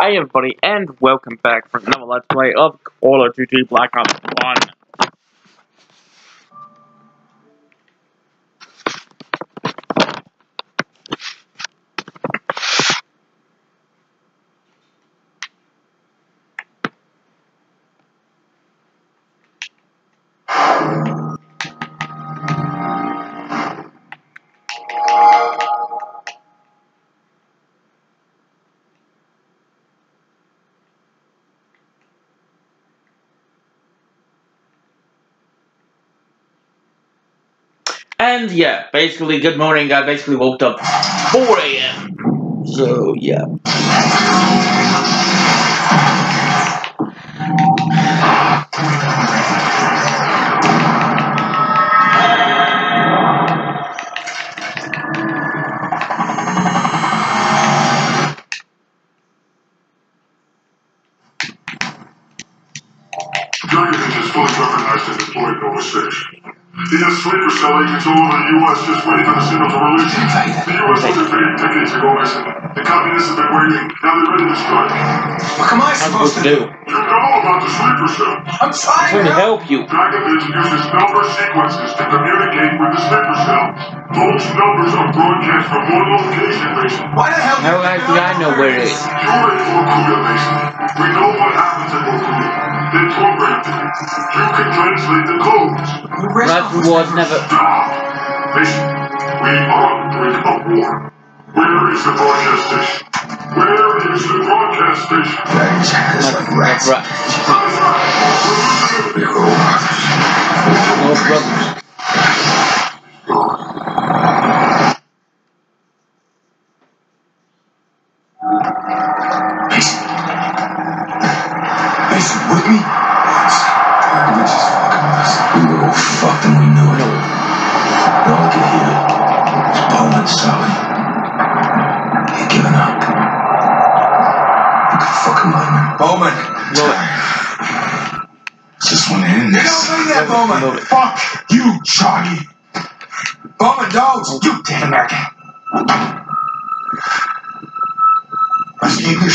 Hey everybody, and welcome back for another Let's Play of Call of Duty Black Ops 1. And yeah, basically, good morning. I basically woke up 4 a.m. So yeah. Communists have been waiting. Now they're ready to strike. What am I supposed supposed to to do? do. You know about the sleeper cell. I'm trying I'm trying to to help. help you. Dragovich uses number sequences to communicate with the sleeper cell. Those numbers are broadcast from one location, Mason. Why the hell? How did you actually I know where it is? You're in Vorkuta, Mason. We know what happens in Vorkuta. They programmed it. You can translate the codes. The rest of us was never. Stop! Mason, we are on the brink of war. Where is the broadcast station? Where is the broadcast station? Rage has Not, like not rats. right. We're all brothers. No brothers.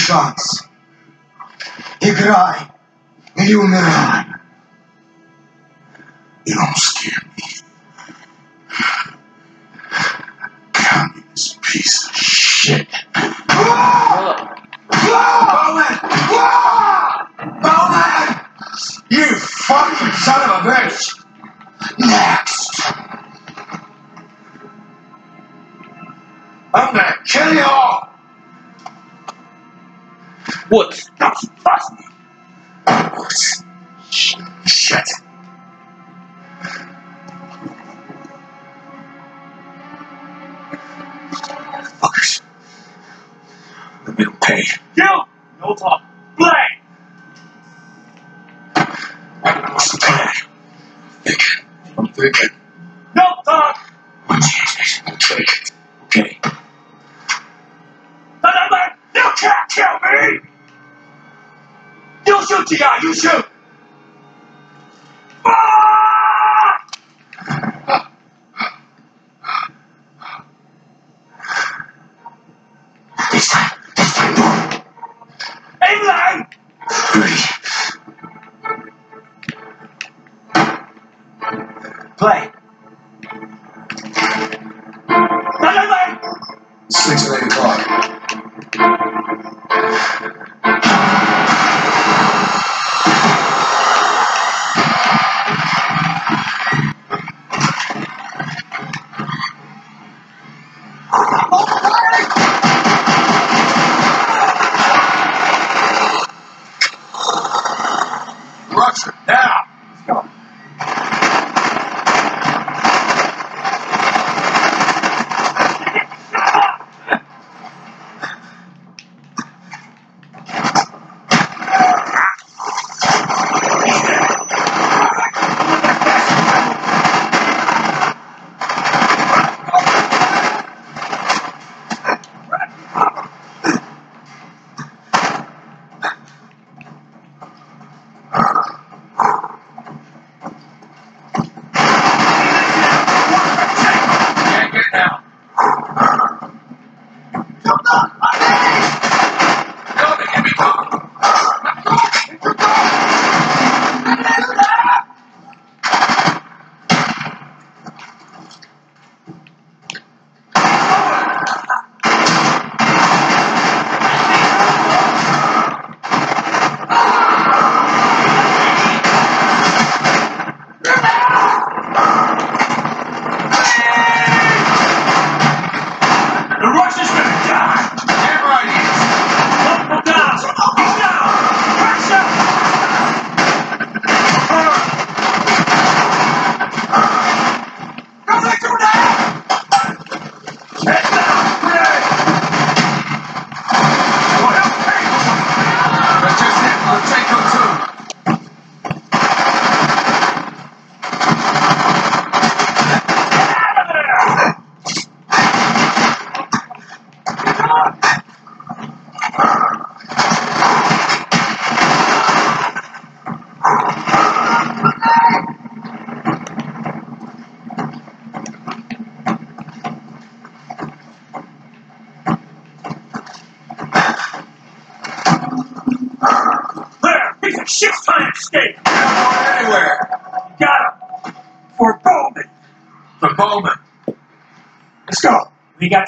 шанс. Играй. Или умирай. No talk. What's the plan? Thinking. I'm thinking. No talk! Chance, I'm thinking. Okay. Another! You can't kill me! You shoot, T.I. You shoot!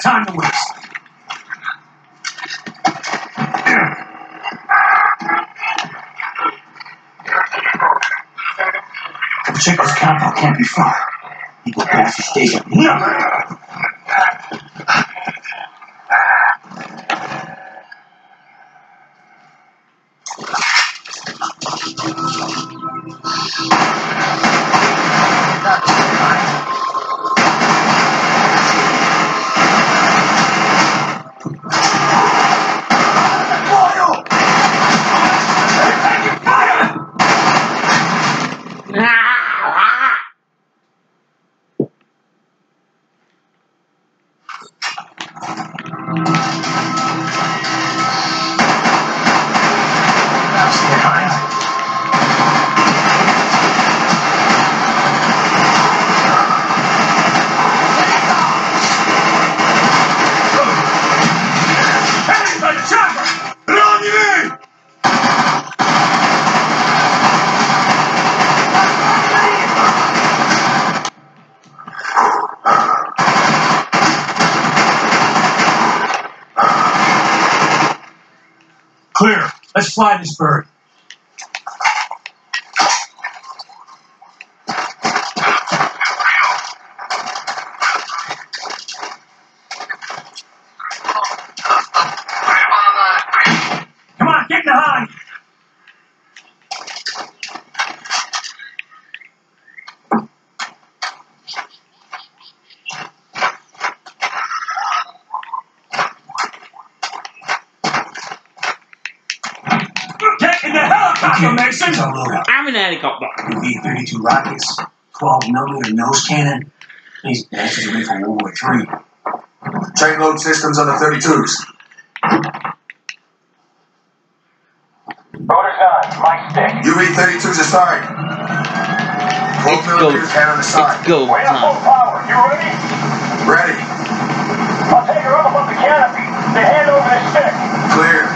Time to waste. Pacheco's compound can't be far. He go past the station. No! Stay Clear. Helicopter, Mason. It's all loaded. I'm in a helicopter. V-32 rockets, 12 millimeter nose cannon. These bastards are made for World War III. Train load systems on the 32s. Orders on. My stick. UB-32s aside. 12 It's go. millimeters hand on the side. It's go Way up full power. You ready? Ready. I'll take her up above the canopy. Then hand over the stick. Clear.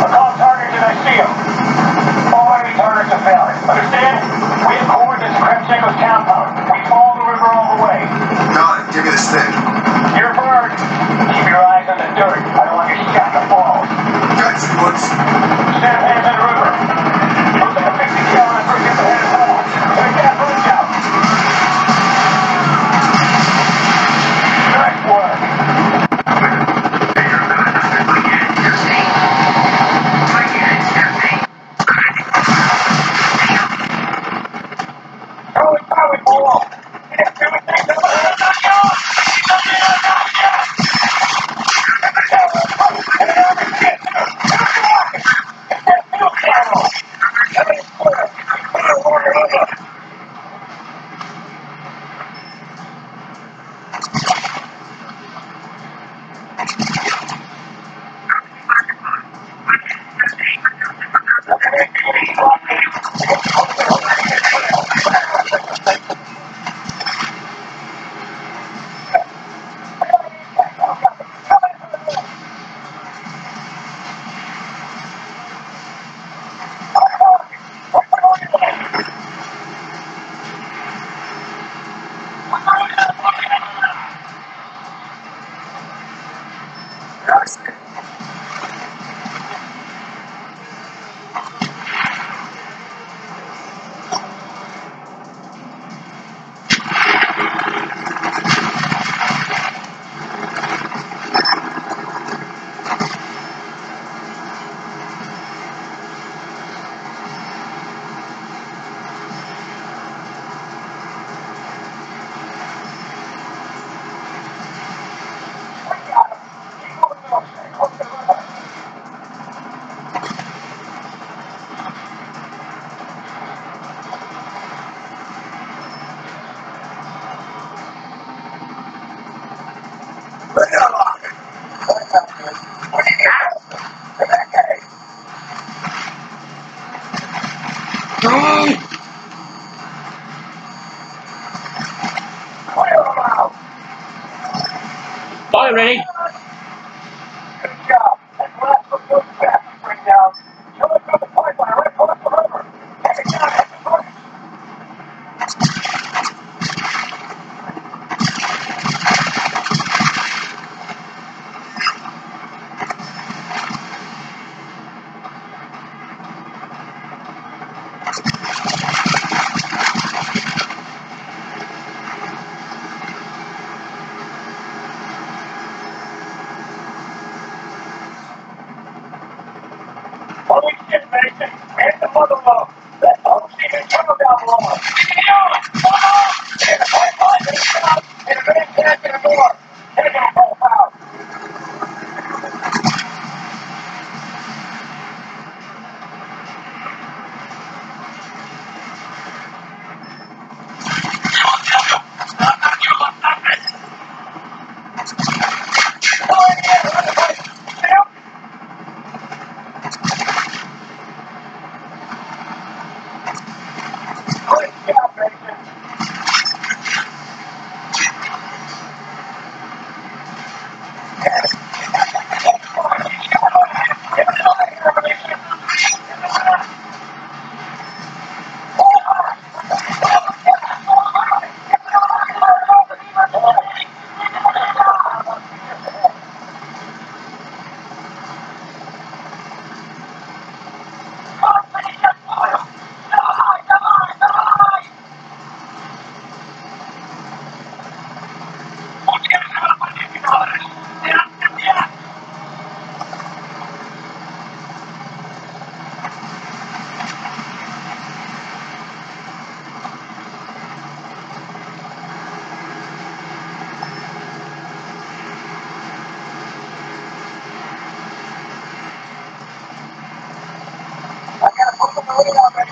I'll call targets as I see them. Enemy targets are valid. Understand? We have coordinates of Kravchenko's compound. We follow the river all the way. It. Give me the stick. You're a bird. Keep your eyes on the dirt. I don't want you shot balls. Got you, Woods. よっしゃ。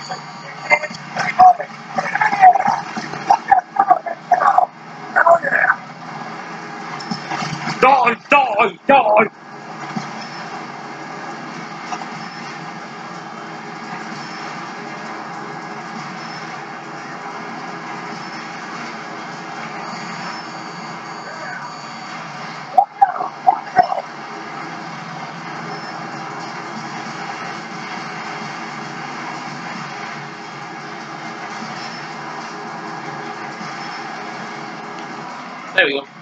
Lid there we go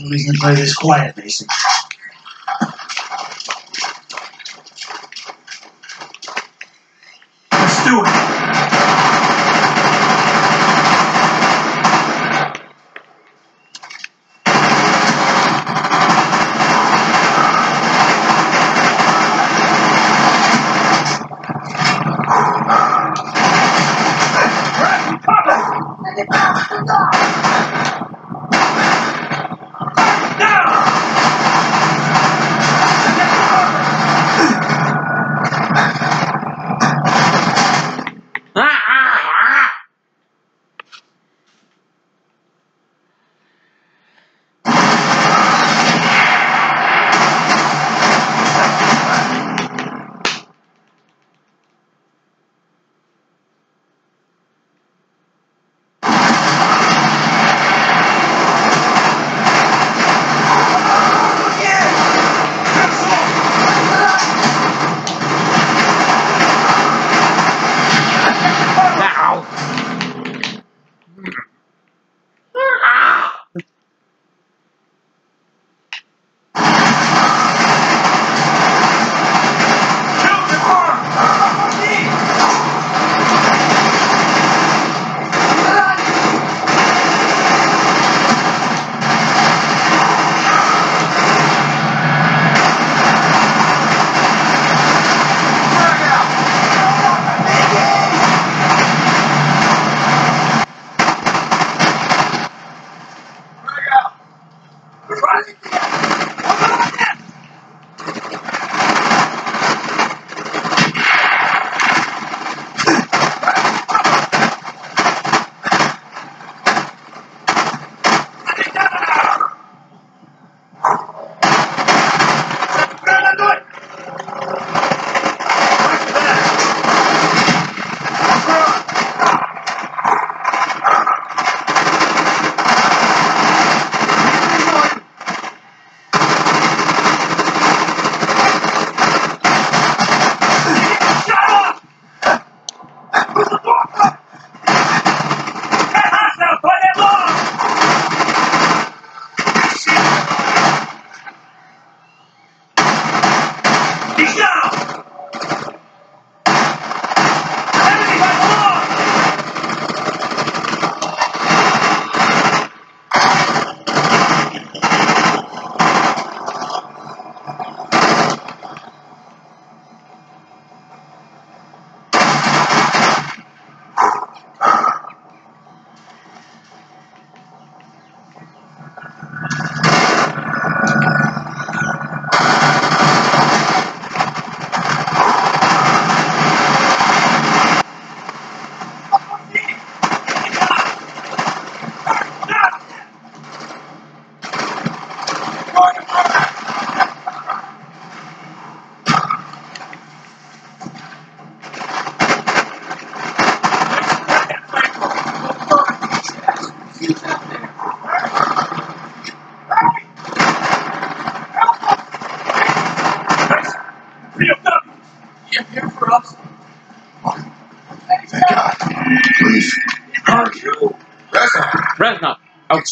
Nobody's gonna play this quiet, Mason.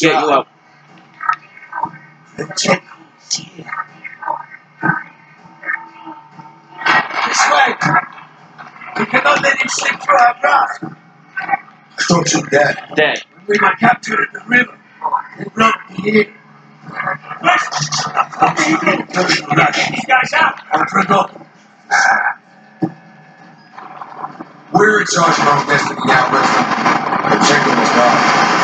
I'll you job. out. the tech is here. This way. We cannot let him slip through our grasp. I thought you were dead. Dead. We were captured in the river. They brought me here. Get these guys out! I forgot. We're in charge of our own destiny now, Reza. Pacheco was gone.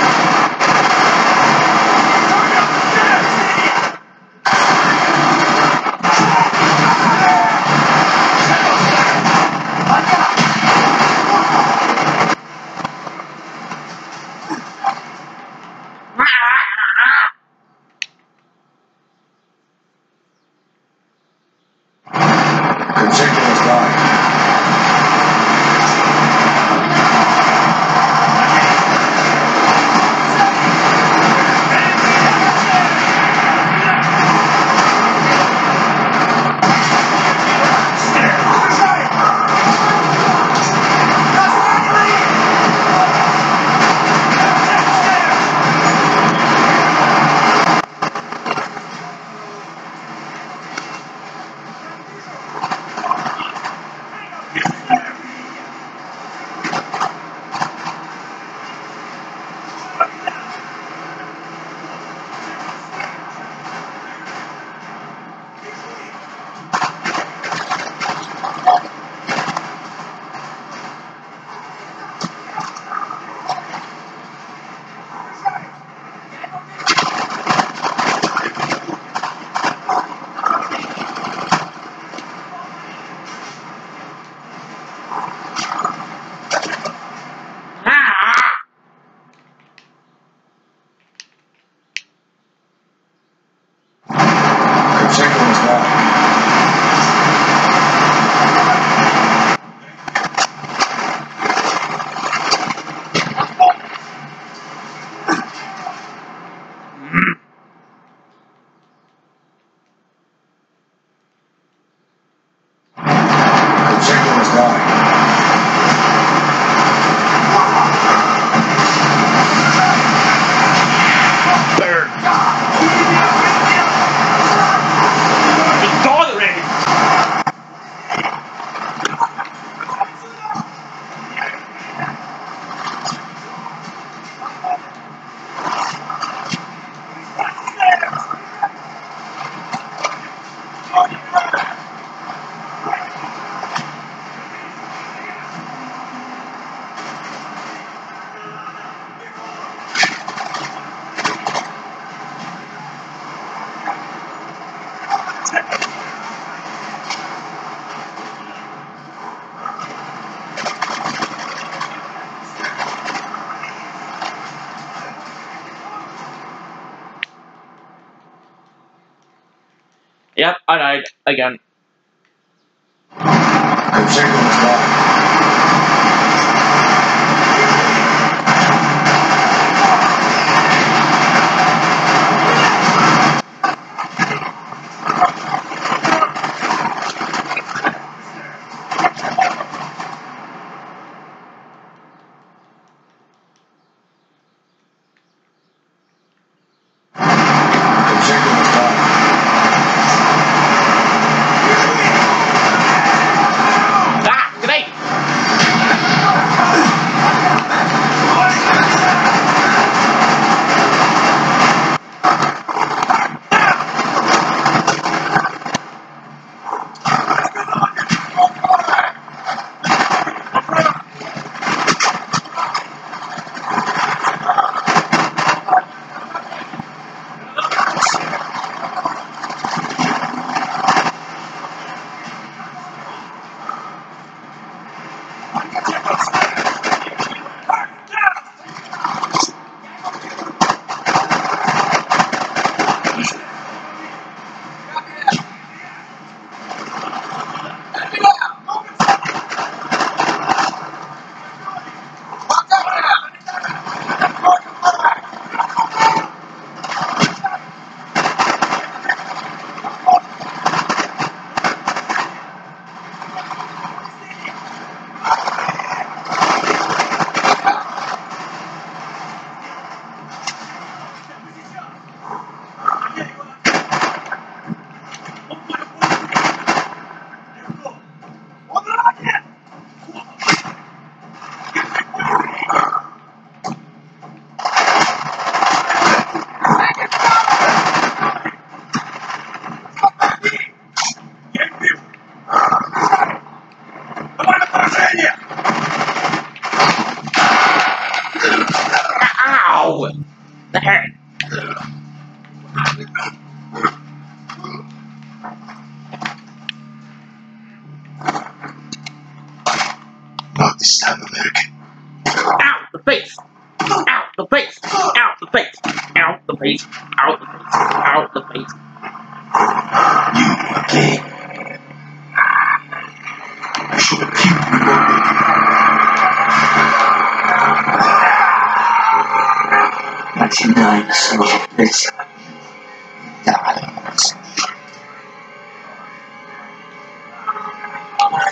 Again.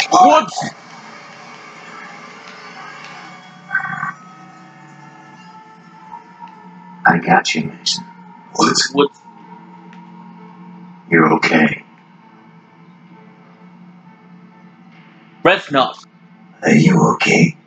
What? I got you, Mason. What? What? You're okay. Breath not. Are you okay?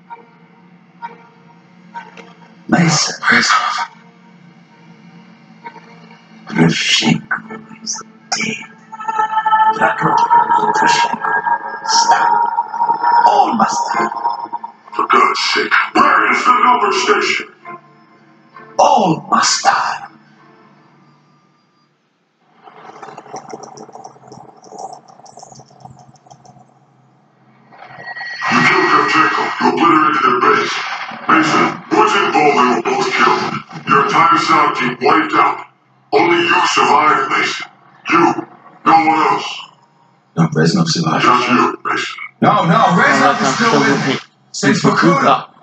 Reznov survived. Just you, Mason. No, no, Reznov is still with me. Since Vorkuta.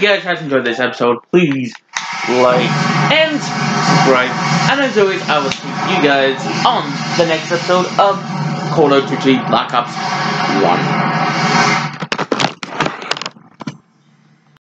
You guys have enjoyed this episode, please like and subscribe. And as always, I will see you guys on the next episode of Call of Duty Black Ops 1.